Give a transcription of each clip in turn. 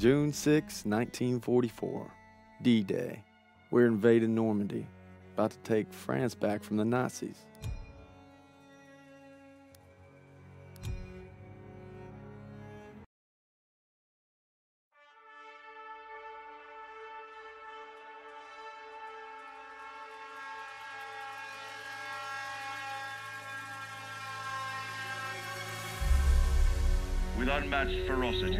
June 6, 1944. D-Day. We're invading Normandy, about to take France back from the Nazis. With unmatched ferocity,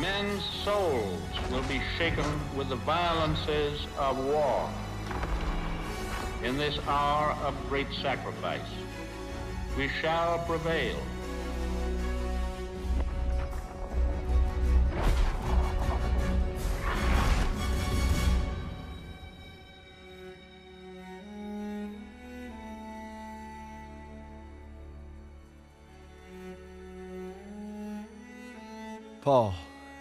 Men's souls will be shaken with the violences of war. In this hour of great sacrifice, we shall prevail.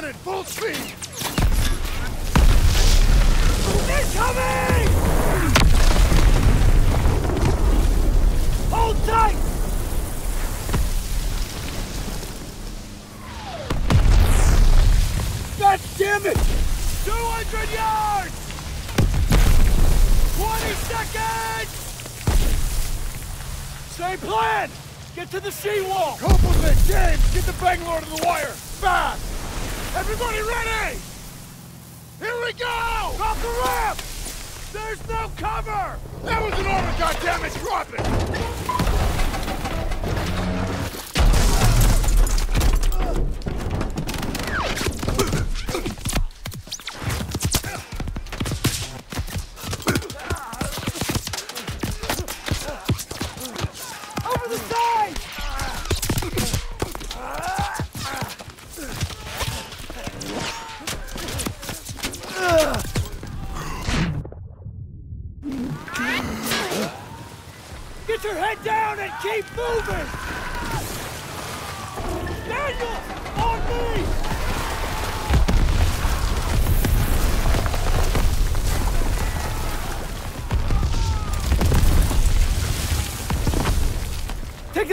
Lieutenant. Full speed.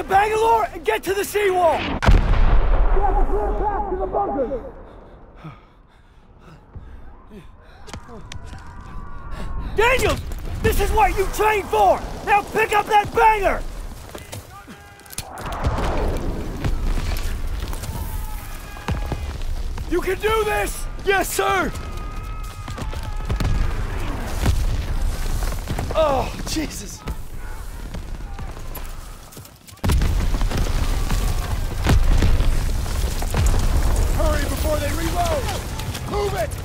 Bangalore and get to the seawall! We have a clear path to the! Daniels! This is what you trained for! Now pick up that banger! You can do this! Yes, sir! Oh, Jesus! Move it!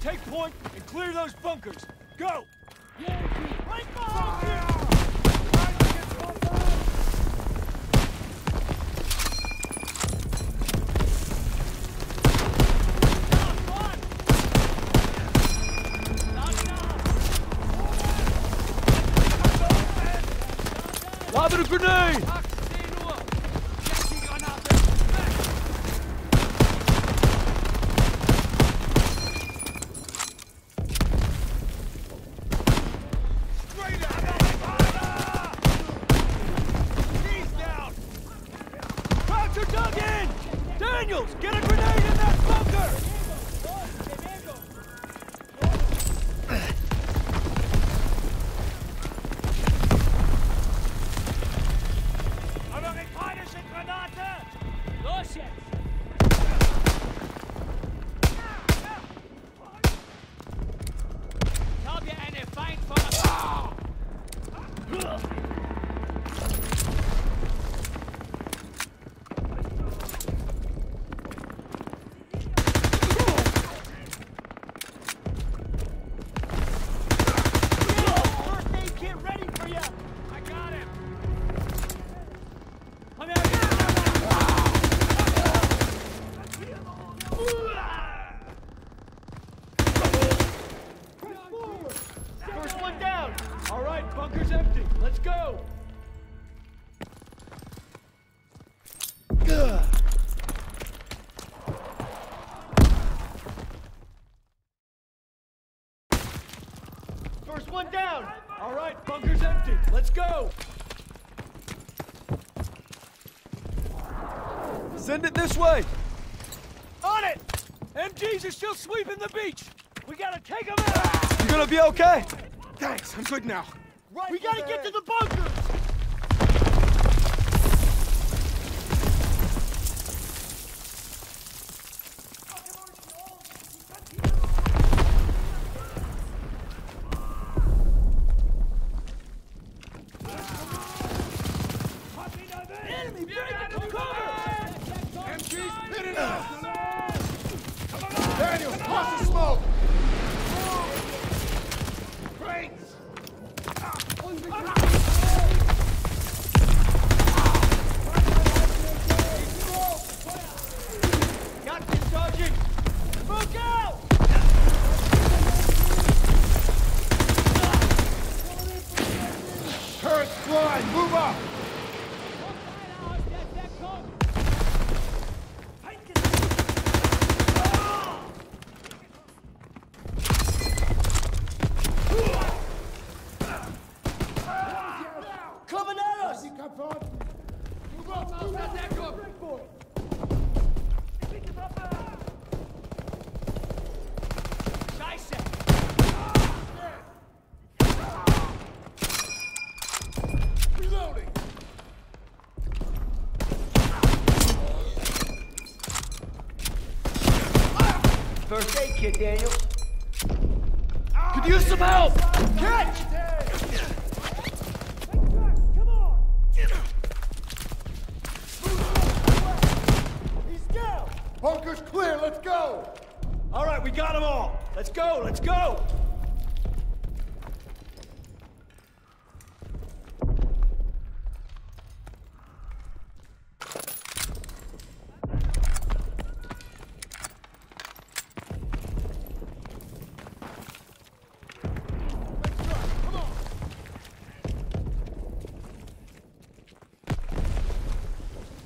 Take point and clear those bunkers. Let's go! Send it this way! On it! MGs are still sweeping the beach! We gotta take them out! You're gonna be okay? Thanks, I'm good now. Right we gotta get to the bunkers! Crates! Aid kit, Daniels. Could use some help! Catch! He's down! Bunker's clear, let's go! All right, we got them all. Let's go, let's go!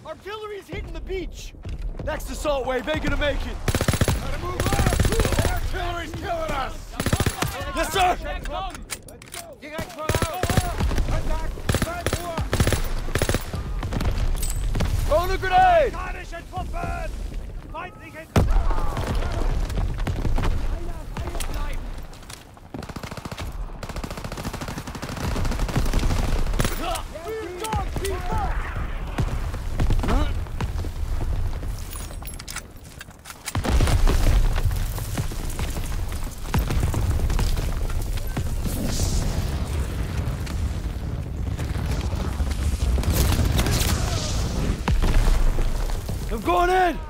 Artillery's hitting the beach! Next assault wave ain't gonna make it! Gotta move! Artillery's killing us! Yes, sir! I'm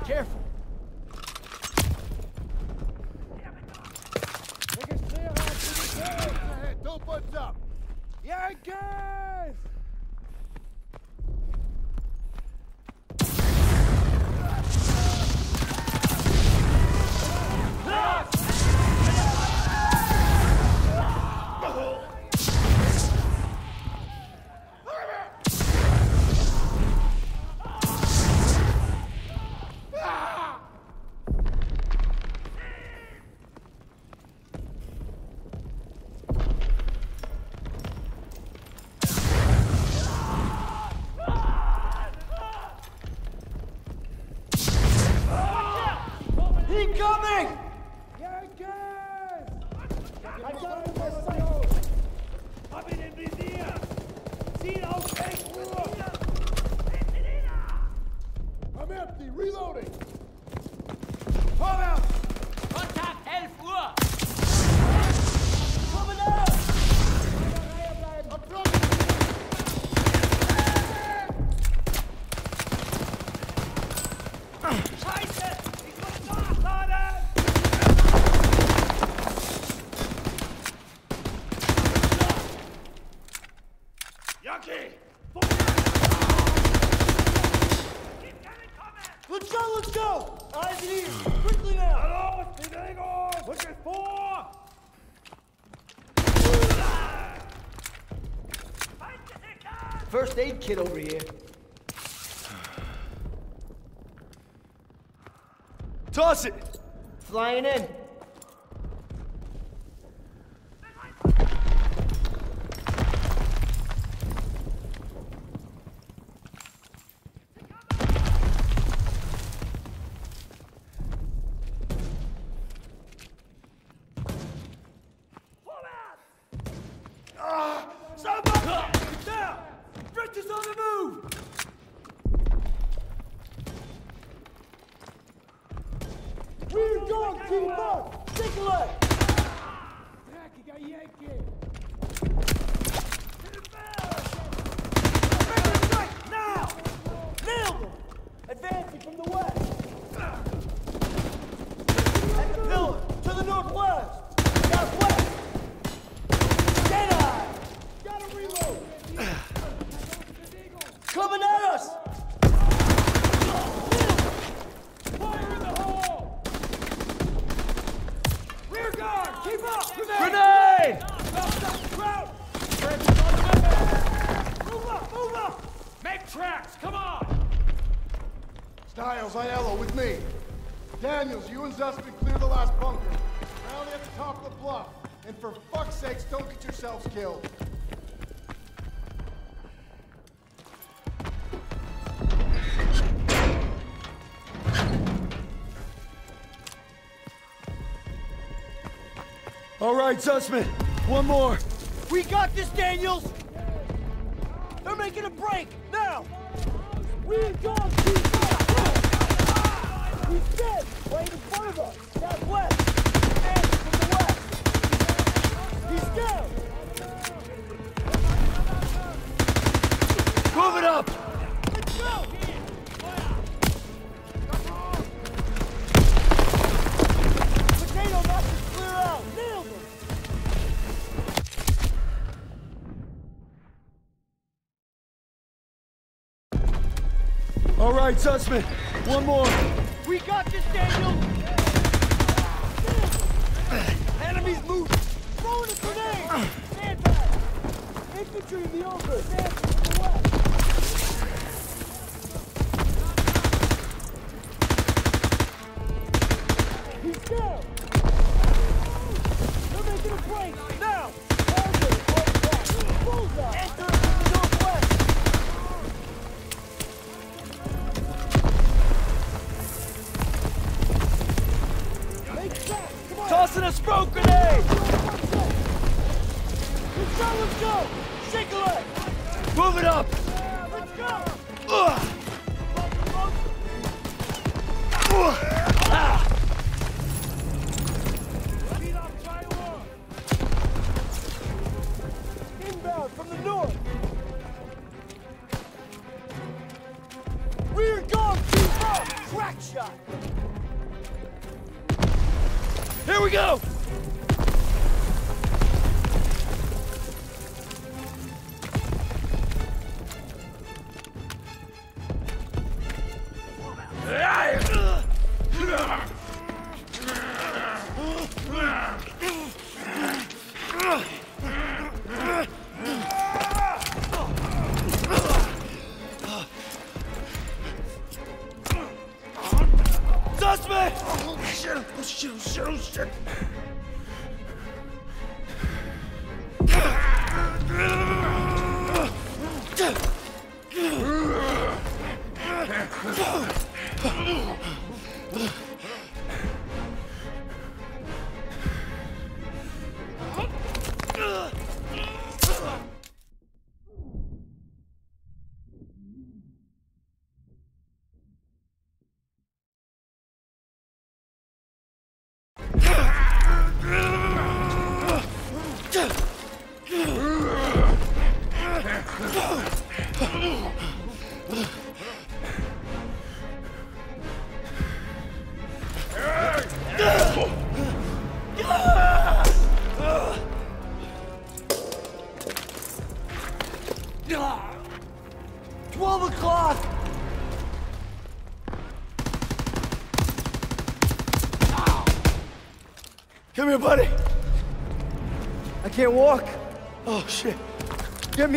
first aid kit over here. Toss it! Flying in. Usman. One more. We got this, Daniels! They're making a break! Now! We've got you! right, Zussman. One more. We got this, Daniel! Enemies move. Throw in a grenade! Stand back! Infantry in the open! Stand back! Now! Bullseye! Enter!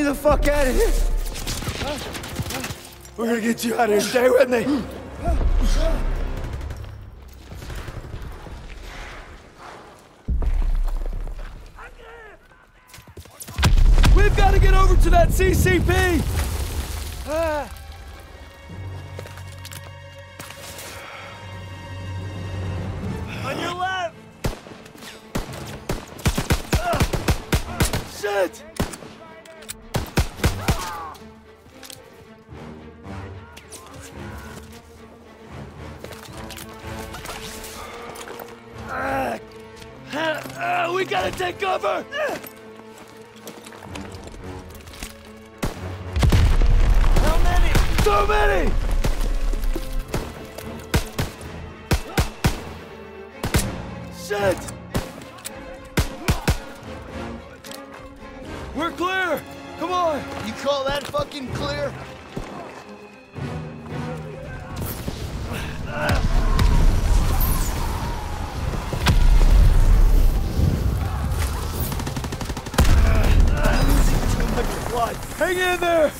The fuck out of here. We're gonna get you out of here. Stay with me. Hang in there!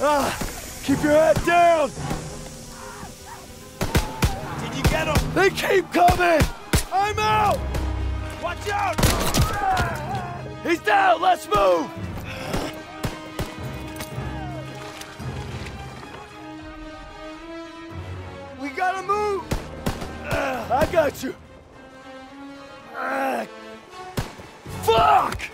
Ah, keep your head down! Did you get him? They keep coming! I'm out! Watch out! He's down! Let's move! We gotta move! Ah, I got you! Fuck!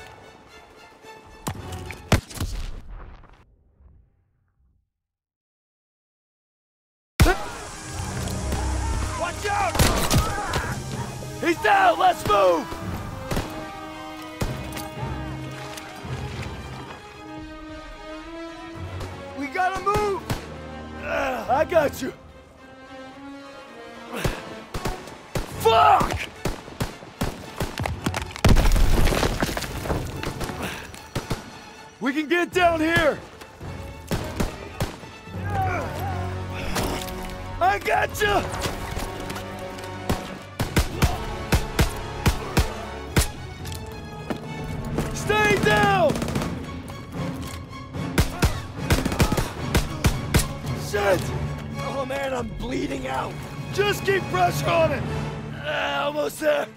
On it! Ah, almost there!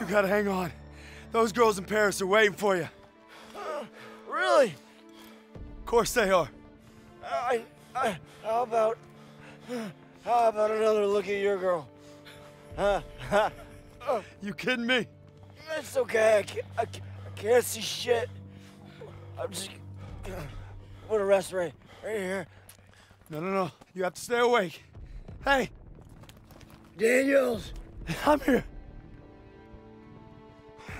You gotta hang on. Those girls in Paris are waiting for you. Really? Of course they are. I, I, how about, how about another look at your girl? Huh? You kidding me? It's okay. I can't, I can't, I can't see shit. I'm just. Gonna rest right, right here. No, no, no. You have to stay awake. Hey, Daniels, I'm here.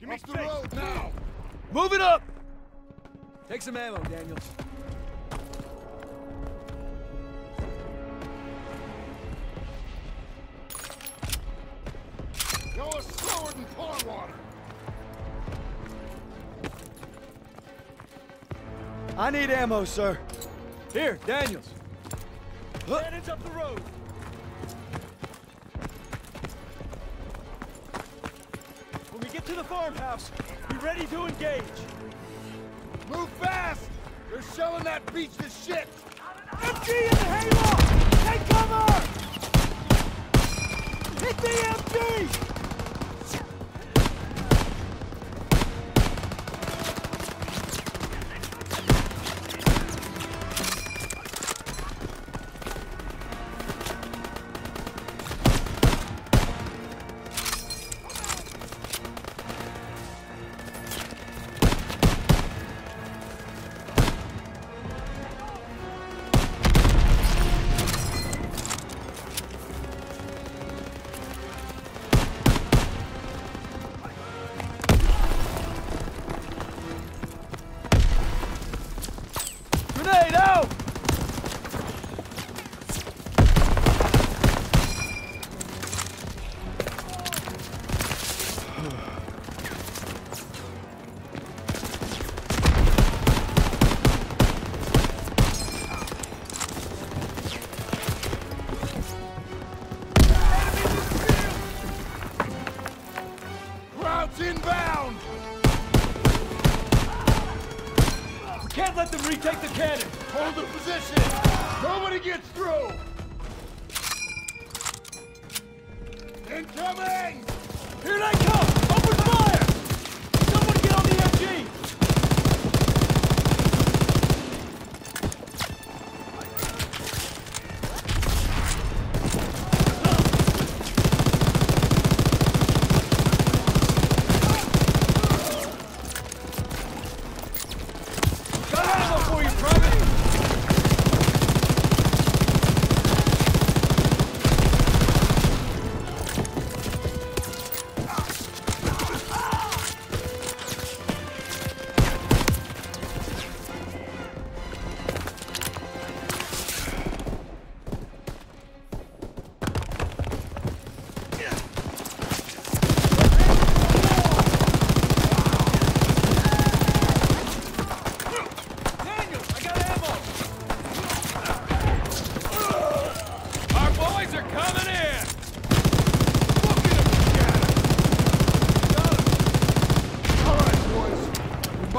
Give me Up the road now. Move it up! Take some ammo, Daniels. Go us slower than pond water. I need ammo, sir. Here, Daniels. Cannon's up the road. Get to the farmhouse, be ready to engage. Move fast. They're shelling that beach to shit. MG in the hayloft! Take cover! Hit the MG!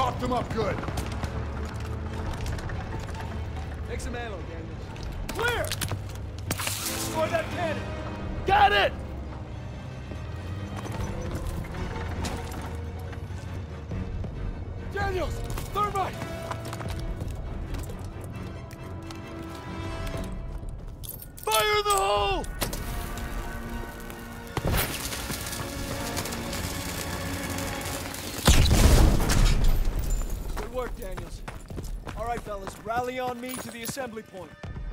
Boys. We mopped them up good. Take some ammo, Daniels. Clear! Destroy that cannon! Got it! Daniels! To the assembly point.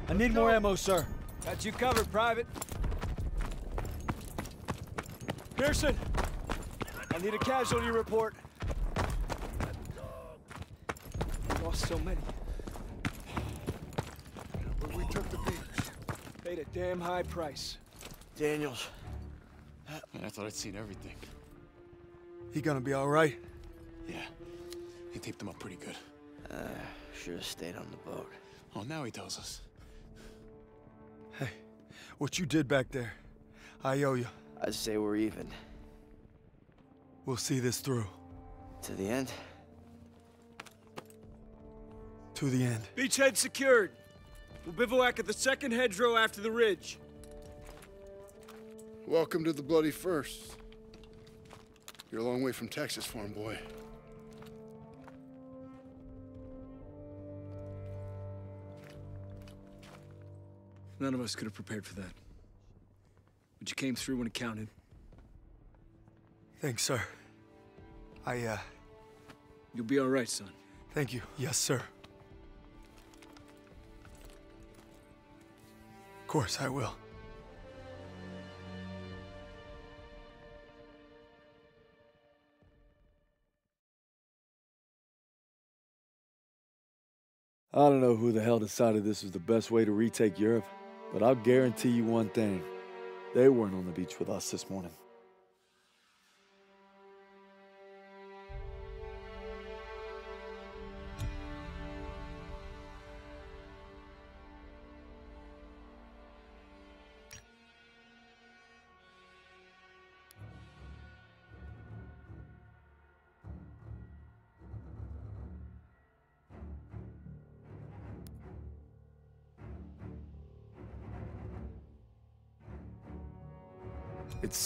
I need more ammo, sir. Got you covered, Private. Pearson, I need a casualty report. We lost so many. But we took the beach. Paid a damn high price. Daniels, Man, I thought I'd seen everything. he gonna be all right? Yeah. He taped them up pretty good. Uh, Should have stayed on the boat. Oh, now he tells us. Hey, what you did back there, I owe you. I'd say we're even. We'll see this through. To the end? To the end. Beachhead secured. We'll bivouac at the second hedgerow after the ridge. Welcome to the bloody first. You're a long way from Texas, farm boy. None of us could have prepared for that. But you came through when it counted. Thanks, sir. I, uh... You'll be all right, son. Thank you. Yes, sir. Of course I will. I don't know who the hell decided this was the best way to retake Europe, but I'll guarantee you one thing. They weren't on the beach with us this morning.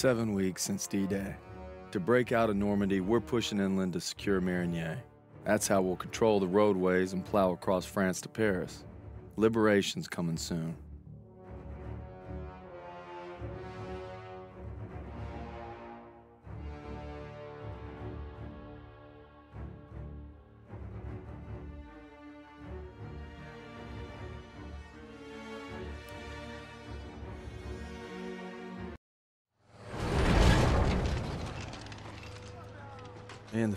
Seven weeks since D-Day. To break out of Normandy, we're pushing inland to secure Marigny. That's how we'll control the roadways and plow across France to Paris. Liberation's coming soon.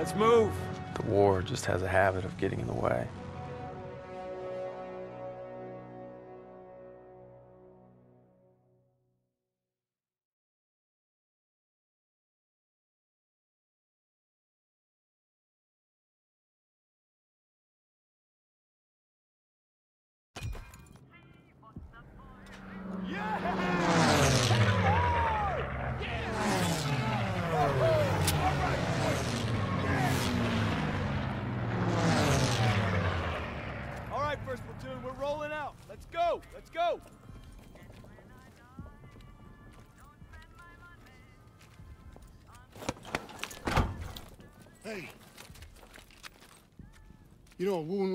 Let's move. The war just has a habit of getting in the way.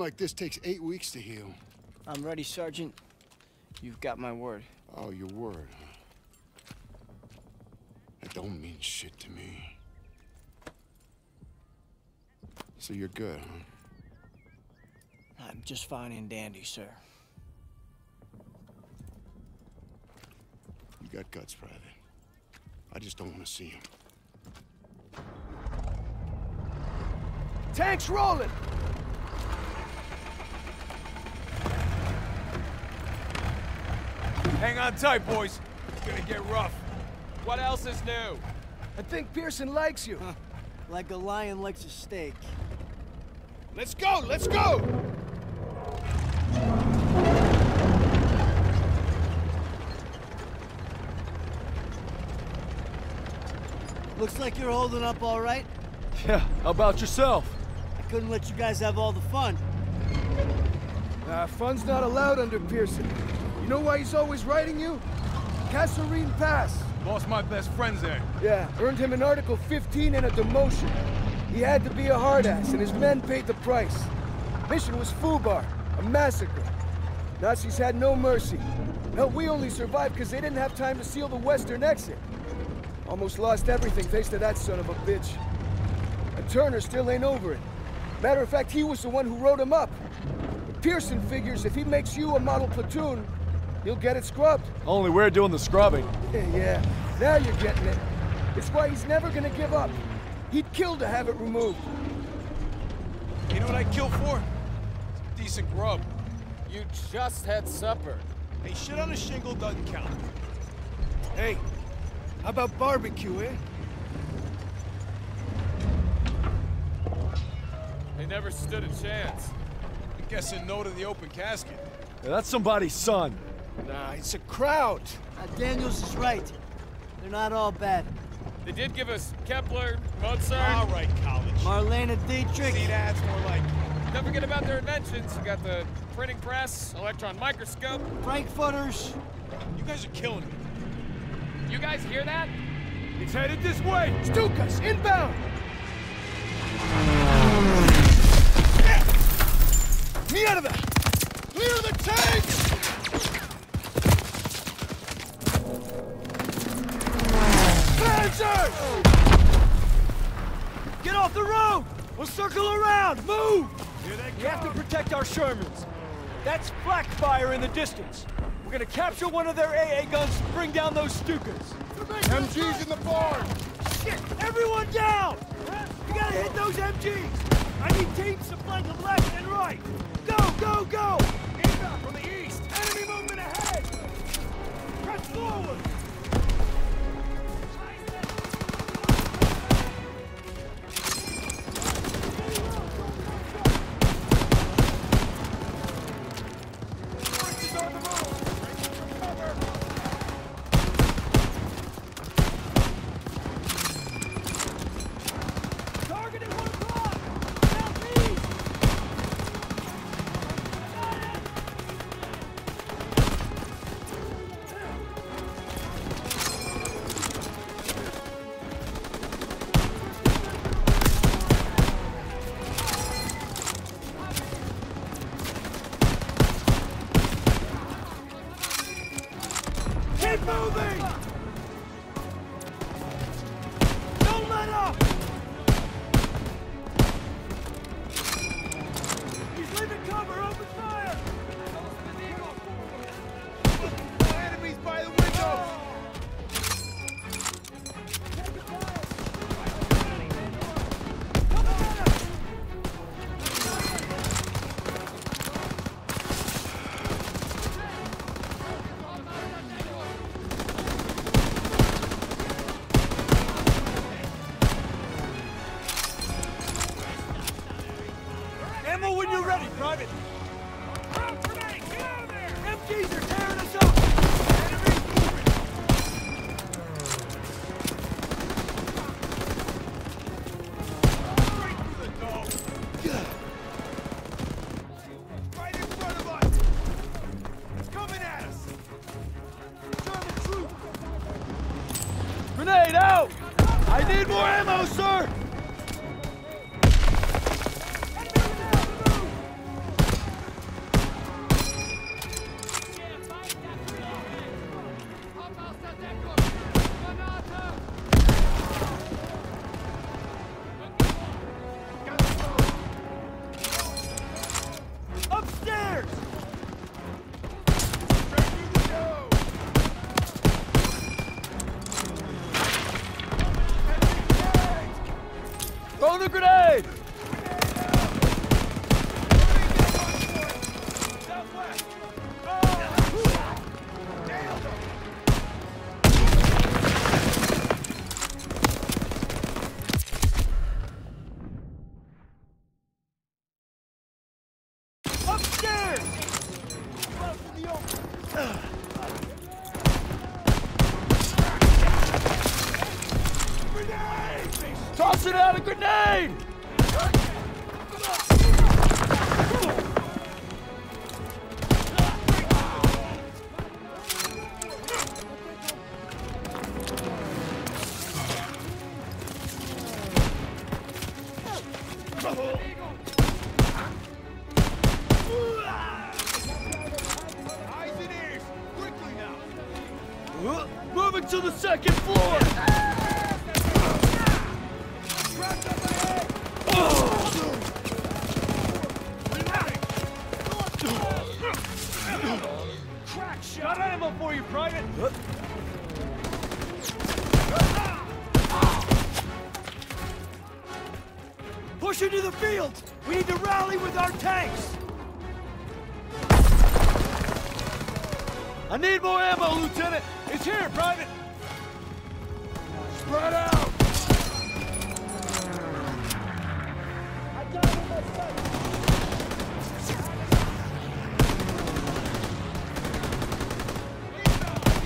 Like this takes eight weeks to heal. I'm ready, Sergeant. You've got my word. Oh, your word, huh? That don't mean shit to me. So you're good, huh? I'm just fine and dandy, sir. You got guts, Private. I just don't want to see him. Tanks rolling. Hang on tight, boys. It's gonna get rough. What else is new? I think Pearson likes you. Like a lion likes a steak. Let's go! Let's go! Looks like you're holding up all right. Yeah, how about yourself? I couldn't let you guys have all the fun. Uh, fun's not allowed under Pearson. You know why he's always writing you? Kasserine Pass. Lost my best friends there. Yeah, earned him an Article 15 and a demotion. He had to be a hard ass, and his men paid the price. Mission was Fubar, a massacre. Nazis had no mercy. Hell, we only survived because they didn't have time to seal the western exit. Almost lost everything thanks to that son of a bitch. And Turner still ain't over it. Matter of fact, he was the one who wrote him up. Pearson figures if he makes you a model platoon, he'll get it scrubbed. Only we're doing the scrubbing. yeah, yeah. now you're getting it. It's why he's never gonna give up. He'd kill to have it removed. You know what I'd kill for? Decent grub. You just had supper. Hey, shit on a shingle doesn't count. Hey, how about barbecue, eh? They never stood a chance. I'm guessing no to the open casket. Yeah, that's somebody's son. Nah, it's a Kraut. Uh, Daniels is right. They're not all bad. They did give us Kepler, Mozart. All right, college. Marlene Dietrich. See, that's more like Don't forget about their inventions. You got the printing press, electron microscope. Frankfurters. You guys are killing me. You guys hear that? It's headed this way. Stukas, inbound. Me out of there. Clear the tanks. Get off the road! We'll circle around! Move! We have to protect our Shermans. That's flak fire in the distance. We're gonna capture one of their AA guns, bring down those Stukas. MG's in the barn! Shit! Everyone down! You gotta hit those MGs! I need teams to flank them left and right! Go, go, go! Inbound from the east! Enemy movement ahead! Press forward! Tanks! I need more ammo, Lieutenant! It's here, Private! Spread out!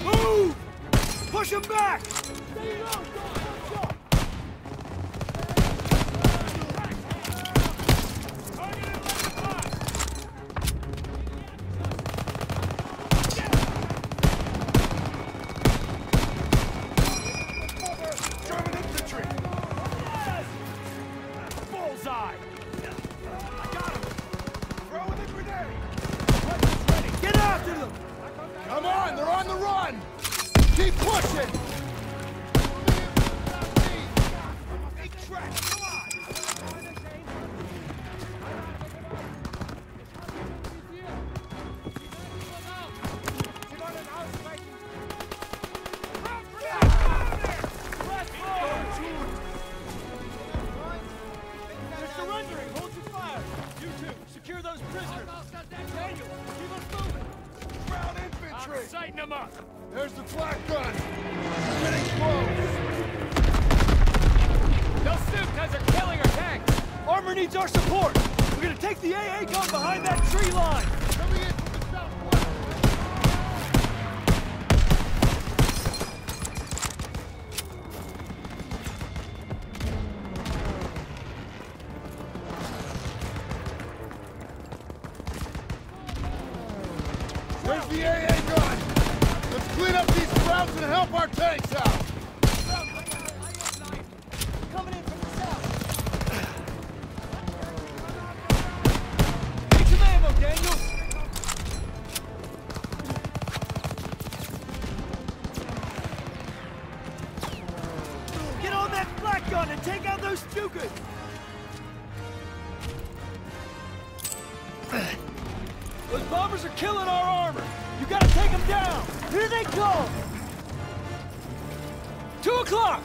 Move! Push him back! Those Those bombers are killing our armor! You gotta take them down! Here they come! Two o'clock!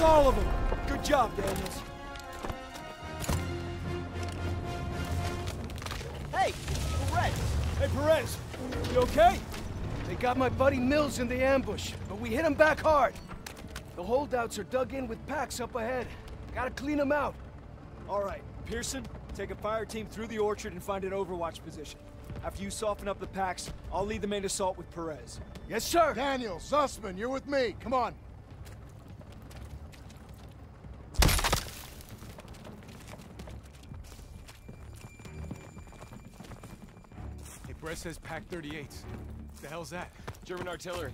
That's all of them. Good job, Daniels. Hey, Perez. Hey, Perez. You okay? They got my buddy Mills in the ambush, but we hit him back hard. The holdouts are dug in with packs up ahead. Gotta clean them out. All right, Pearson, Take a fire team through the orchard and find an overwatch position. After you soften up the packs, I'll lead the main assault with Perez. Yes, sir. Daniel, Zussman, you're with me. Come on. Brett says PaK 38s. The hell's that? German artillery.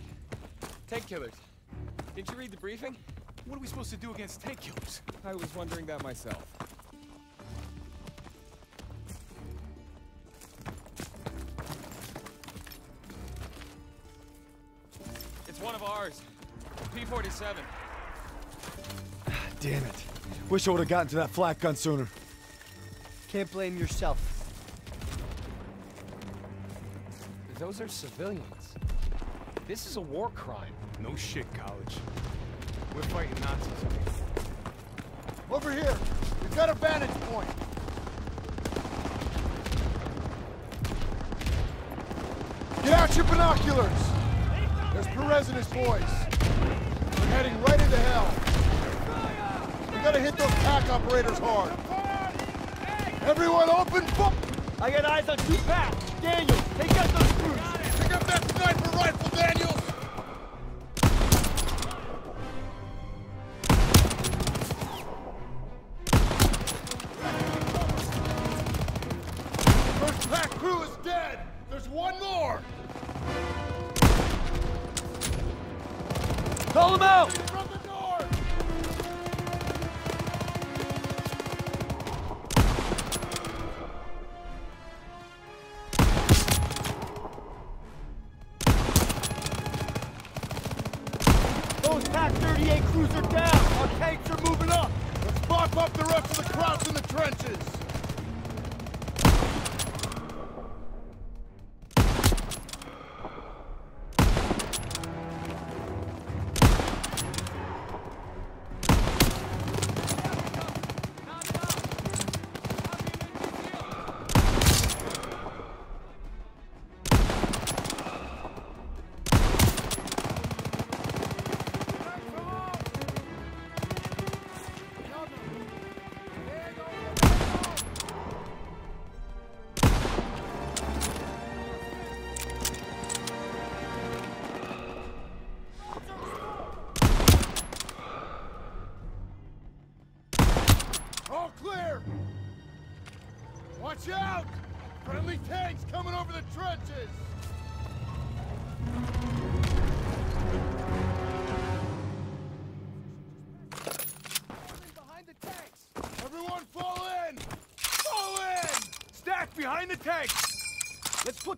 Tank killers. Didn't you read the briefing? What are we supposed to do against tank killers? I was wondering that myself. It's one of ours. P-47. Ah, damn it. Wish I would have gotten to that flak gun sooner. Can't blame yourself. Those are civilians. This is a war crime. No shit, college. We're fighting Nazis. Over here. We've got a vantage point. Get out your binoculars. There's Perez and his boys. We're heading right into hell. We gotta hit those pack operators hard. Everyone open book! I got eyes on two packs. Daniel, take out those crews. Pick up that sniper rifle, Daniels!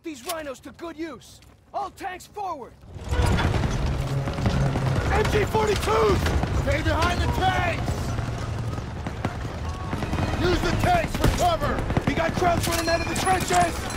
These rhinos to good use. All tanks forward. MG-42s! Stay behind the tanks! Use the tanks for cover! We got Krauts running out of the trenches.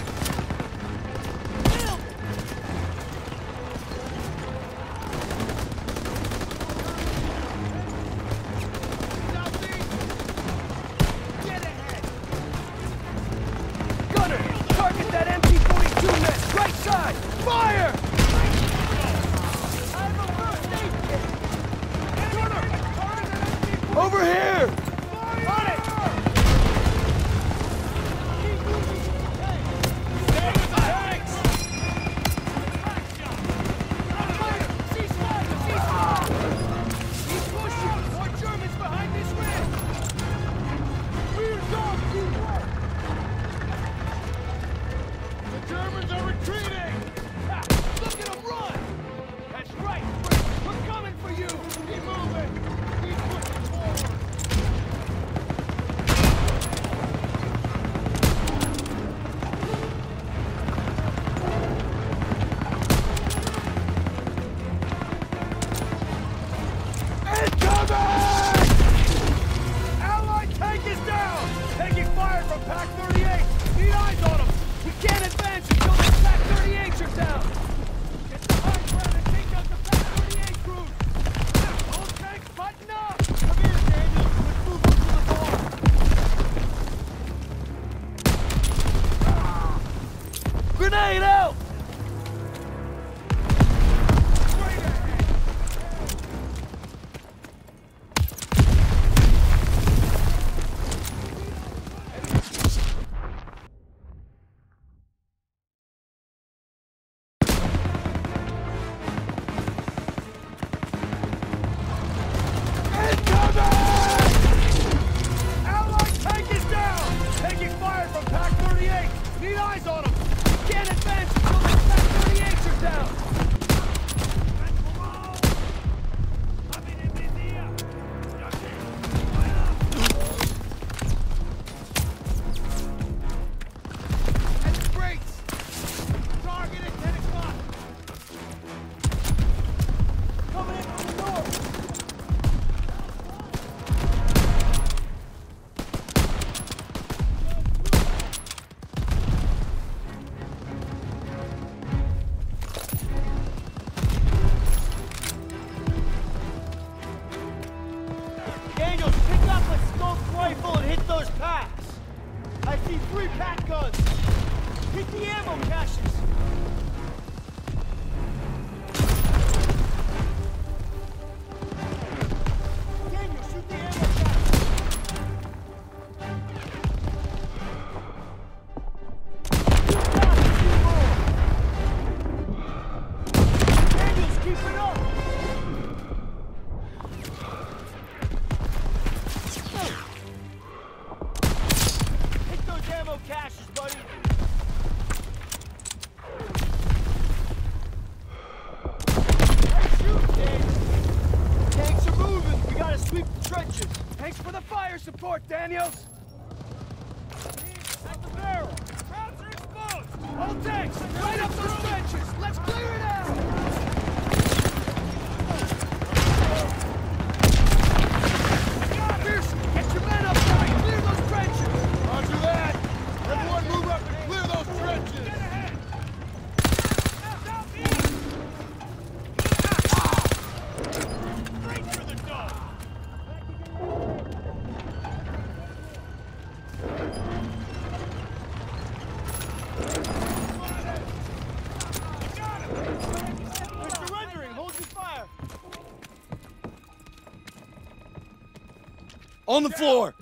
On the floor!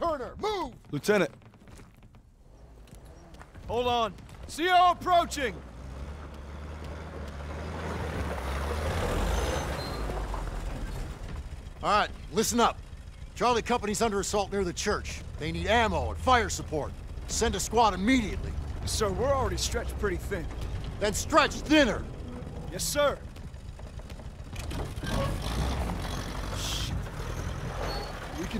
Turner! Move! Lieutenant, Hold on. CO approaching. All right, listen up. Charlie Company's under assault near the church. They need ammo and fire support. Send a squad immediately. Sir, we're already stretched pretty thin. Then stretch thinner. Yes, sir. We can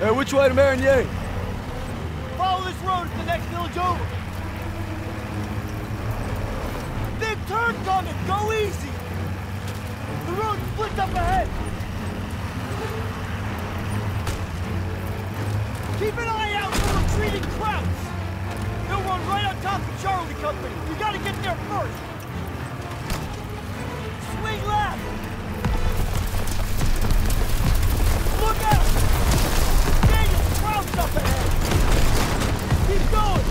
Hey, which way to Marigny? Follow this road to the next village over. Big turn coming. Go easy. The road splits up ahead. Keep an eye out for retreating Krauts. They'll run right on top of Charlie Company. We gotta get there first. Swing left. Look out! Up ahead. Keep going.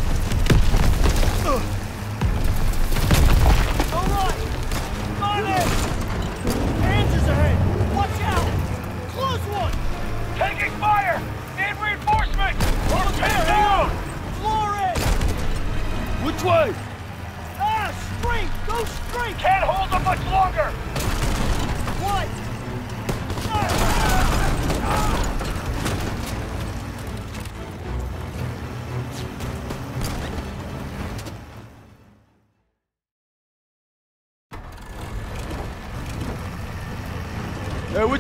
All right. It. Andrews ahead. Watch out. Close one. Taking fire! Need reinforcement! Hold down. Flores. Which way? Ah, straight. Hey, which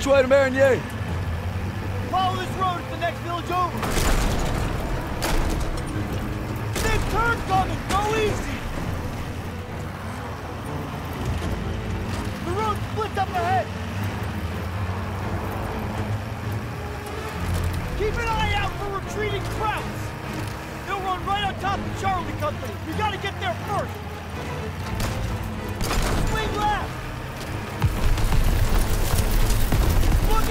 way to Marigny? Follow this road to the next village over. Big turn coming. Go easy. The road splits up ahead. Keep an eye out for retreating Krauts. They'll run right on top of Charlie Company. You gotta get there first. Swing left.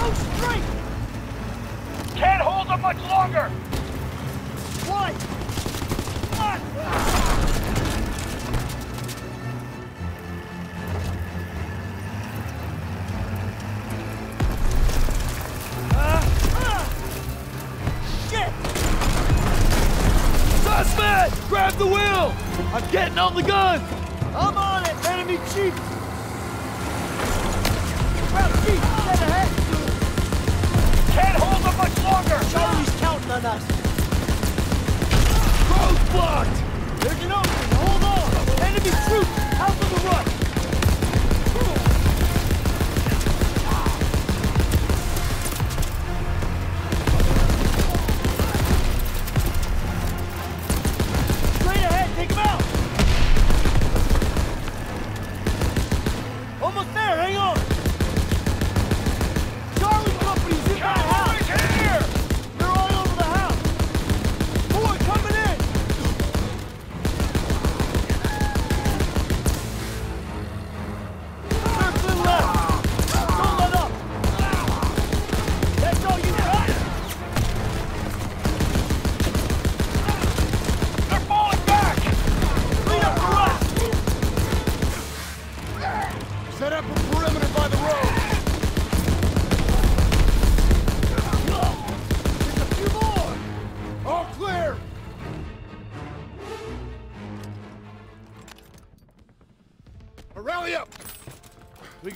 Go straight. Can't hold them much longer! One. One. Grab the wheel! I'm getting on the gun! I'm on it. Enemy chief.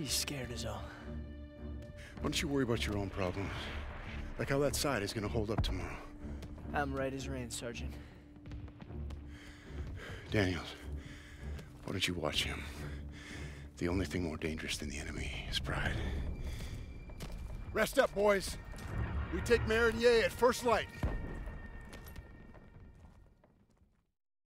He's scared as all. Why don't you worry about your own problems? Like how that side is gonna hold up tomorrow. I'm right as rain, Sergeant. Daniels, why don't you watch him? The only thing more dangerous than the enemy is pride. Rest up, boys. We take Marigny at first light.